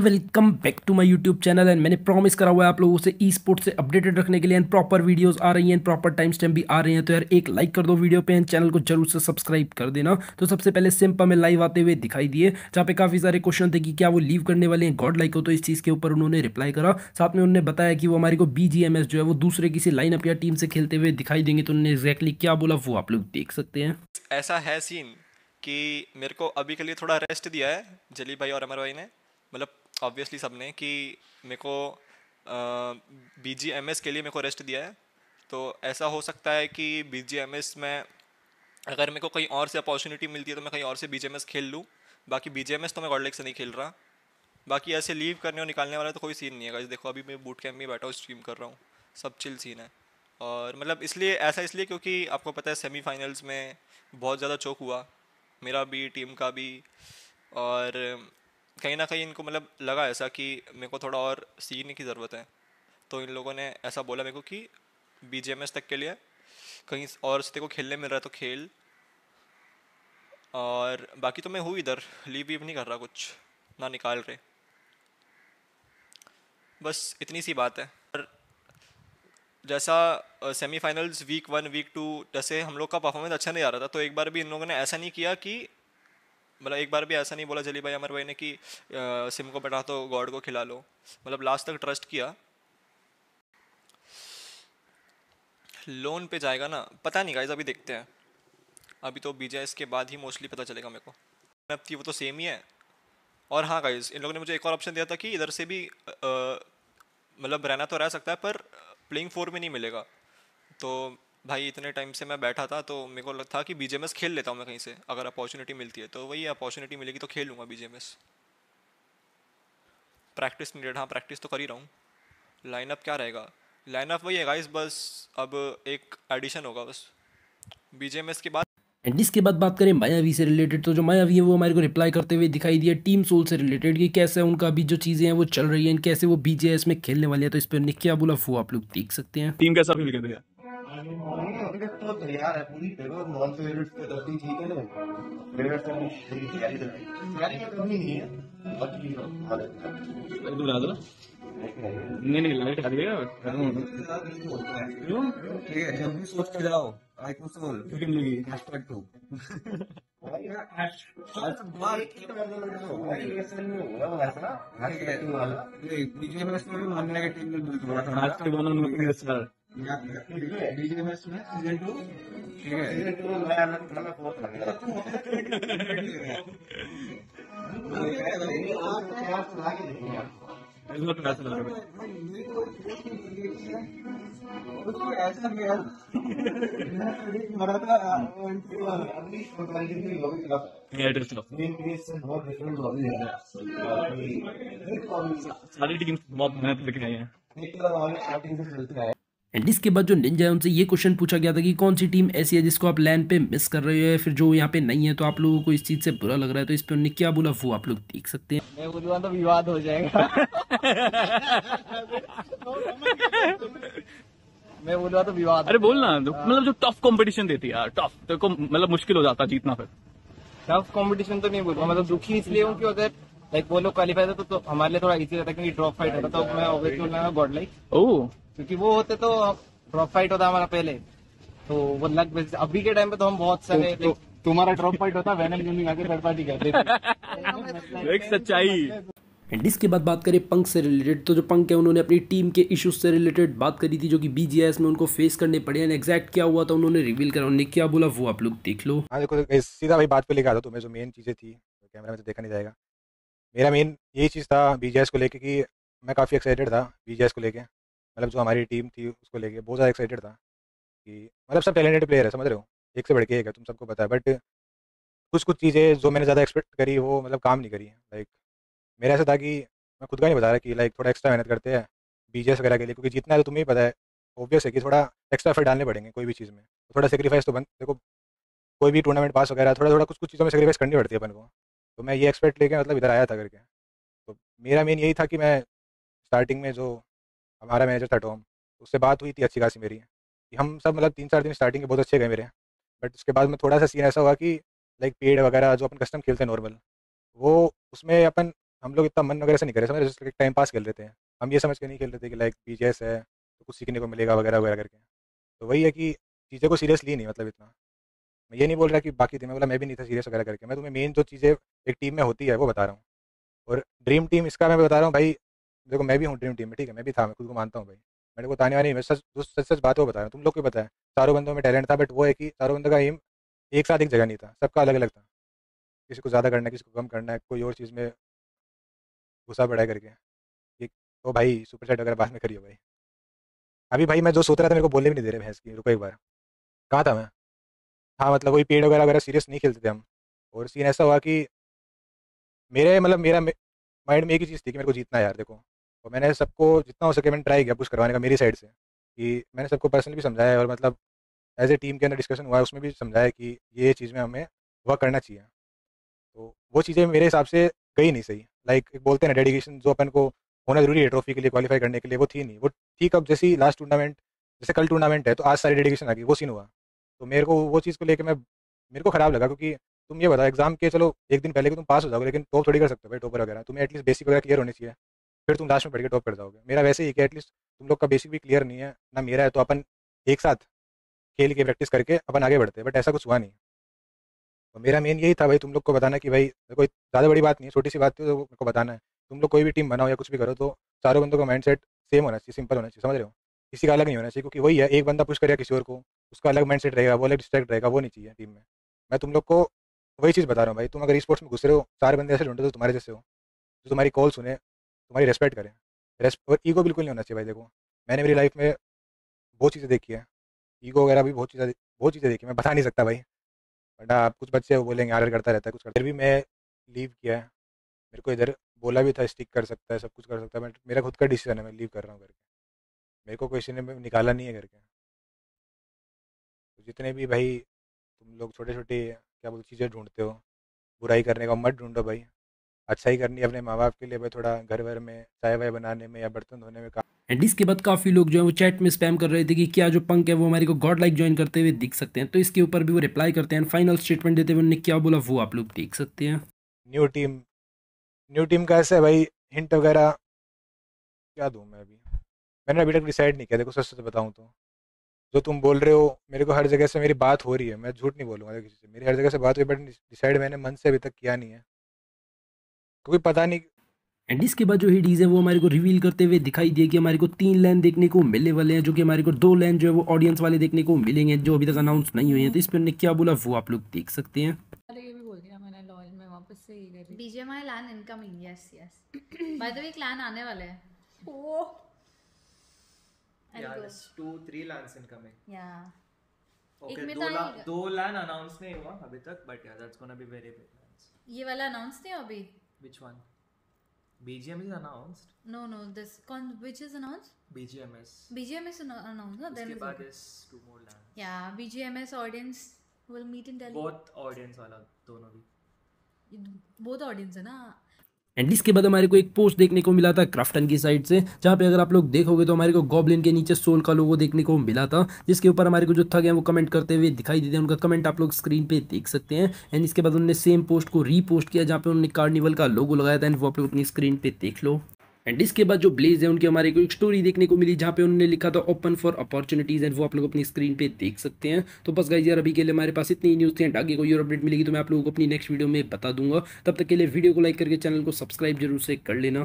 तो welcome back to my YouTube channel and मैंने promise करा हुआ है आप लोगों से ई स्पोर्ट से अपडेटेड रखने के लिए एंड प्रॉपर वीडियोस आ रही हैं प्रॉपर टाइम स्टैम्प भी आ रही हैं तो यार एक लाइक कर दो वीडियो पे एंड चैनल को ज़रूर से सब्सक्राइब कर देना। तो सबसे पहले सिंपल में लाइव आते हुए दिखाई दिए, जहाँ पे काफ़ी सारे क्वेश्चन थे कि क्या वो लीव करने वाले हैं गॉड लाइक हो तो इस चीज़ के ऊपर उन्होंने रिप्लाई करा। साथ में उन्होंने बताया कि वो हमारे को बी जो है वो दूसरे किसी लाइन या टीम से खेलते हुए दिखाई देंगे तो उन्होंने एक्जैक्टली क्या बोला वो आप लोग देख सकते हैं। ऐसा है सीन कि मेरे को अभी के लिए थोड़ा रेस्ट दिया है, जली भाई और अमर भाई ने। मतलब ऑब्वियसली सबने कि मेरे को बी जी एम एस के लिए मेरे को रेस्ट दिया है। तो ऐसा हो सकता है कि बी जी एम एस में अगर मेरे को कहीं और से अपॉर्चुनिटी मिलती है तो मैं कहीं और से बी जी एम एस खेल लूँ। बाकी बी जी एम एस तो मैं गॉडलेक से नहीं खेल रहा। बाकी ऐसे लीव करने और निकालने वाला तो कोई सीन नहीं है देखो, अभी मैं बूट कैम्प में बैठा हूँ स्ट्रीम कर रहा हूँ। सब चिल सीन है। और मतलब इसलिए, ऐसा इसलिए क्योंकि आपको पता है सेमीफाइनल्स में बहुत ज़्यादा चौक हुआ। मेरा भी टीम का भी। और कहीं ना कहीं इनको मतलब लगा ऐसा कि मेरे को थोड़ा और सीखने की ज़रूरत है। तो इन लोगों ने ऐसा बोला मेरे को कि बी तक के लिए कहीं और से को खेलने मिल रहा है तो खेल। और बाकी तो मैं हूँ इधर, लीव वीव नहीं कर रहा कुछ, ना निकाल रहे। बस इतनी सी बात है। और जैसा semifinals week one week two जैसे हम लोग का परफॉर्मेंस अच्छा नहीं आ रहा था तो एक बार भी इन लोगों ने ऐसा नहीं किया कि मतलब एक बार भी ऐसा नहीं बोला जली भाई अमर भाई ने कि सिम को बैठा तो गॉड को खिला लो। मतलब लास्ट तक ट्रस्ट किया। लोन पे जाएगा ना, पता नहीं गाइज़ अभी देखते हैं। अभी तो बीजेएस के बाद ही मोस्टली पता चलेगा मेरे को। थी, वो तो सेम ही है। और हाँ गाइज़ इन लोगों ने मुझे एक और ऑप्शन दिया था कि इधर से भी मतलब रहना तो रह सकता है, पर प्लेइंग फोर में नहीं मिलेगा। तो भाई इतने टाइम से मैं बैठा था तो मेरे को लगता था कि बीजेएमएस खेल लेता हूँ मैं कहीं से। अगर अपॉर्चुनिटी मिलती है तो वही अपॉर्चुनिटी मिलेगी तो खेल लूँगा बीजेएमएस प्रैक्टिस नीडेड हाँ प्रैक्टिस तो कर ही रहा हूँ। लाइनअप क्या रहेगा? लाइनअप वही है गाइस बस अब एक एडिशन होगा बस। बीजेएमएस के बाद एंड इसके बाद बात करें मायावी से रिलेटेड तो जो मायावी है वो हमारे को रिप्लाई करते हुए दिखाई दिया टीम सोल से रिलेटेड कि कैसे उनका अभी जो चीज़ें हैं वो चल रही हैं कैसे वो बीजेएस में खेलने वाले हैं। तो इस पर क्या बोला वो आप लोग देख सकते हैं। टीम कैसा फील करते हैं तो है पूरी देखो नॉन फेवरेट पे दस ठीक है ना फेवरेट से तैयारी तैयारी का कमी नहीं है बाकी एकदम ला दो नहीं नहीं लाइट हट गया ठीक है जब भी सोच के जाओ आई को सोल फ़िल्म लगी हैशटैग टू बीजेएमएस में मानने का टीम में थोड़ा थोड़ा आज के दोनों सर डीजे में सुना सीज़न टू? ठीक है। सीज़न टू में मतलब बहुत है सारी टीम बहुत मेहनत करके आई हैं। एक तरह स्टार्टिंग से चलते आए। एंड इसके बाद जो निंजा है उनसे ये क्वेश्चन पूछा गया था कि कौन सी टीम ऐसी है जिसको आप लैंड पे मिस कर रहे हो फिर जो यहाँ पे नहीं है तो आप लोगों को इस चीज़ से बुरा लग रहा है तो इस पर उन्होंने क्या बोला वो आप लोग देख सकते हैं। मैं बोलूँगा तो विवाद हो जाएगा। मैं बोलूँगा तो विवाद अरे बोल ना तो मतलब जो टफ कंपटीशन देती है टफ तो को मतलब मुश्किल हो जाता जीतना फिर। टफ कंपटीशन तो नहीं बोलूँगा मतलब दुखी इसलिए हूँ कि अगर लाइक वो लोग क्वालिफाई थे तो, तो हमारे लिए थोड़ा इजी रहता क्योंकि ड्रॉप फाइट होता तो मैं ऑब्वियसली गॉड लाइक ओह क्योंकि वो होते तो ड्रॉप फाइट होता हमारा पहले। तो वो लग अभी के टाइम पे तो हम बहुत सारे तो, तुम्हारा ड्रॉप फाइट होता वैनम गेमिंग आके थर्ड पार्टी कर देती एक सच्चाई। एंड इसके बाद बात करें पंक से रिलेटेड तो जो पंक है उन्होंने अपनी टीम के इश्यूज़ से रिलेटेड बात करी थी जो कि बीजीएस में उनको फेस करने पड़े। एंड एग्जैक्ट क्या हुआ था उन्होंने रिवील करा। उन्होंने क्या बोला वो आप लोग देख लो। हाँ देखो सीधा भाई बात पे लेकर आता तुम्हें जो मेन चीज़ें थी कैमरा में तो देखा नहीं जाएगा। मेरा मेन यही चीज़ था बीजीएस को लेके कि मैं काफ़ी एक्साइटेड था बीजीएस को लेके। मतलब जो हमारी टीम थी, उसको लेके बहुत ज़्यादा एक्साइटेड था कि मतलब सब टैलेंटेड प्लेयर है, समझ रहे हो? एक से बढ़ के एक है, तुम सबको पता है। बट कुछ कुछ चीज़ें जो मैंने ज़्यादा एक्सपेक्ट करी, वो मतलब काम नहीं करी लाइक मेरा ऐसा था कि मैं खुद का नहीं बता रहा कि लाइक थोड़ा एक्स्ट्रा मेहनत करते हैं बीजेस वगैरह के लिए, क्योंकि जितना है तो तुम्हें पता है ऑब्वियस है कि थोड़ा एक्स्ट्रा एफर्ट डालने पड़ेंगे कोई भी चीज़ में। थोड़ा सेक्रीफाइस तो बन, देखो, कोई भी टूर्नामेंट पास वगैरह, थोड़ा थोड़ा कुछ कुछ चीज़ों में सेक्रीफाइस करनी पड़ती है अपन को। तो मैं ये एक्सपेक्ट लेके मतलब इधर आया था करके। तो मेरा मेन यही था कि मैं स्टार्टिंग में जो हमारा मैनेजर था टॉम उससे बात हुई थी अच्छी खासी मेरी, कि हम सब मतलब तीन चार दिन स्टार्टिंग के बहुत अच्छे गए मेरे बट उसके बाद में थोड़ा सा सीन ऐसा हुआ कि लाइक पेड़ वगैरह जो अपन कस्टम खेलते हैं नॉर्मल वो उसमें अपन, हम लोग इतना मन वगैरह से नहीं करे समझ रहे टाइम पास खेल रहे थे, हम ये समझ के नहीं खेल रहे थे कि लाइक बी है तो कुछ सीखने को मिलेगा वगैरह वगैरह करके तो वही है कि चीज़ें को सीरियसली नहीं मतलब इतना। मैं ये नहीं बोल रहा कि बाकी थे मैं बोला मैं भी नहीं था सीरियस वगैरह करके, मैं तुम्हें मेन जो चीज़ें एक टीम में होती है, वो बता रहा हूँ, और ड्रीम टीम इसका मैं बता रहा हूँ, भाई देखो, मैं भी हूँ ड्रीम टीम में, ठीक है? मैं भी था, मैं खुद को मानता हूँ भाई। मेरे को ताने वाली मैं सच सच सच बात वो बता रहा हूँ। तुम लोग को है, चारों बंदों में टैलेंट था बट वो है कि चारों बंदों का एम एक साथ एक जगह नहीं था, सबका अलग अलग था। किसी को ज़्यादा करना है, किसी को कम करना है, कोई और चीज़ में घुसा है करके। कि तो भाई सुपर सेट वगैरह बाद में करियो भाई। अभी भाई, मैं जो सोच रहा था, मेरे को बोलने भी नहीं दे रहे भैंस की, रुको एक बार। कहाँ था मैं? हाँ मतलब वही पेड़ वगैरह वगैरह सीरियस नहीं खेलते थे हम। और सीन ऐसा हुआ कि मेरे मतलब मेरा माइंड में एक ही चीज़ थी कि मेरे को जीतना है यार, देखो। और मैंने सबको जितना हो सके मैंने ट्राई किया पुश करवाने का मेरी साइड से, कि मैंने सबको पर्सनली भी समझाया और मतलब एज ए टीम के अंदर डिस्कशन हुआ है उसमें भी समझाया कि ये चीज़ में हमें वर्क करना चाहिए। तो वो चीज़ें मेरे हिसाब से गई नहीं सही। लाइक एक बोलते हैं ना डेडिकेशन जो अपन को होना ज़रूरी है ट्रॉफी के लिए क्वालिफाई करने के लिए, वो थी नहीं। वो ठीक अब जैसे लास्ट टूर्नामेंट जैसे कल टूर्नामेंट है तो आज सारी डेडिकेशन आ गई, वो सीन हुआ। तो मेरे को वो चीज़ को लेकर मैं, मेरे को ख़राब लगा क्योंकि तुम ये बताओ एग्ज़ाम के चलो, एक दिन पहले कि तुम पास हो जाओगे, लेकिन टॉप थोड़ी कर सकते हो भाई टॉपर वगैरह। तुम्हें एटलीस्ट बेसिक वगैरह क्लियर होनी चाहिए। फिर तुम लास्ट में पढ़ के टॉप कर जाओगे। मेरा वैसे ही कि एटलीस्ट तुम लोग का बेसिक भी क्लियर नहीं है, ना मेरा है तो अपन एक साथ खेल के प्रैक्टिस करके अपन आगे बढ़ते हैं बट ऐसा कुछ हुआ नहीं। तो मेरा मेन यही था भाई, तुम लोग को बताना कि भाई, कोई ज़्यादा बड़ी बात नहीं है, छोटी सी बात थी तो मेरे को बताना है। तुम लोग कोई भी टीम बनाओ या कुछ भी करो तो चारों बंदों का माइंड सेट सेम होना चाहिए सिंपल होना चाहिए, समझ रहे हो? किसी का अलग नहीं होना चाहिए, क्योंकि वही है, एक बंदा पुश करेगा किसी और को, उसका अलग माइंड सेट रहेगा, वो अलग डिस्ट्रैक्ट रहेगा, वो नहीं चाहिए टीम में। मैं तुम लोग को वही चीज़ बता रहा हूँ भाई, तुम अगर स्पोर्ट्स में घुस रहे हो, चार बंदे ऐसे ढूंढे तो तुम्हारे जैसे हो, जो तुम्हारी कॉल सुने तुम्हारी रेस्पेक्ट करें। रेस्प और ईगो बिल्कुल नहीं होना चाहिए भाई, देखो। मैंने मेरी लाइफ में बहुत चीज़ें देखी है। ईगो वगैरह भी बहुत चीज़ें बहुत चीज़ें देखी मैं बता नहीं सकता भाई। बट आप कुछ बच्चे बोलेंगे आर्डर करता रहता है, कुछ फिर भी मैं लीव किया है। मेरे को इधर बोला भी था स्टिक कर सकता है, सब कुछ कर सकता है। बट मेरा खुद का डिसीज़न है, मैं लीव कर रहा हूँ करके मेरे को किसी ने निकाला नहीं है करके तो जितने भी भाई, तुम लोग छोटे छोटे क्या बोलते चीज़ें ढूंढते हो, बुराई करने का मत ढूंढो भाई। अच्छा ही करनी है अपने माँ बाप के लिए भाई थोड़ा घर वर में चाय वाय बनाने में या बर्तन धोने में एंड इसके बाद काफ़ी लोग जो है वो चैट में स्पैम कर रहे थे कि क्या जो पंक है वो हमारे को गॉड लाइक ज्वाइन करते हुए दिख सकते हैं। तो इसके ऊपर भी वो रिप्लाई करते हैं। फाइनल स्टेटमेंट देते हुए उन्होंने क्या बोला वो आप लोग देख सकते हैं। न्यू टीम न्यू टीम का ऐसा है भाई हिंट वगैरह क्या दूँ मैं अभी? मैंने अभी तक डिसाइड नहीं किया देखो सच सच बताऊँ तो। जो तुम बोल रहे हो मेरे को हर जगह से मेरी बात हो रही है मैं झूठ नहीं बोलूँगा किसी से। मेरी हर जगह से बात हुई बट डिसाइड मैंने मन से अभी तक किया नहीं है। क्योंकि पता नहीं। एंड इसके बाद जो हिडीज है वो हमारे को रिवील करते हुए दिखाई दिए कि हमारे को तीन लाइन देखने को मिलने वाले हैं जो कि हमारे को दो लाइन जो है वो ऑडियंस वाले देखने को मिलेंगे जो अभी तक अनाउंस नहीं हुए हैं। तो इस पर उन्होंने क्या बोला वो आप लोग देख सकते हैं। ये भी बोल दिया मैंने लॉयल में वापस से ये कर। रही BGMI LAN incoming yes yes by the way clan आने वाले हैं। ओ या एक में तो दो अनाउंस नहीं हुआ अभी तक but yeah that's gonna be very big ये वाला अनाउंस नहीं हुआ अभी? Which one BGM is announced. No no this कौन which is announce BGMS BGMS announce ना उसके बाद is two more lands. Yeah BGMS audience will meet in Delhi both audience वाला दोनों भी बहुत ऑडियंस है ना एंड इसके बाद हमारे को एक पोस्ट देखने को मिला था क्राफ्टन की साइड से, जहाँ पे अगर आप लोग देखोगे तो हमारे को गॉबलिन के नीचे सोल का लोगो देखने को मिला था, जिसके ऊपर हमारे को जो थग है वो कमेंट करते हुए दिखाई देते हैं। उनका कमेंट आप लोग स्क्रीन पे देख सकते हैं। एंड इसके बाद उन्होंने सेम पोस्ट को रीपोस्ट किया, जहाँ पे उन्होंने कार्निवल का लोगो लगाया था एंड वो आप लोग अपनी स्क्रीन पे देख लो। एंड इसके बाद जो ब्लेज है, उनकी हमारे को एक स्टोरी देखने को मिली, जहाँ पे उन्होंने लिखा था ओपन फॉर अपॉर्चुनिटीज़ एंड वो आप लोग अपनी स्क्रीन पे देख सकते हैं। तो बस गाइज़ यार, अभी के लिए हमारे पास इतनी न्यूज़ थी एंड आगे कोई और अपडेट मिलेगी तो मैं आप लोगों को अपनी नेक्स्ट वीडियो में बता दूँगा। तब तक के लिए वीडियो को लाइक करके चैनल को सब्सक्राइब ज़रूर से कर लेना।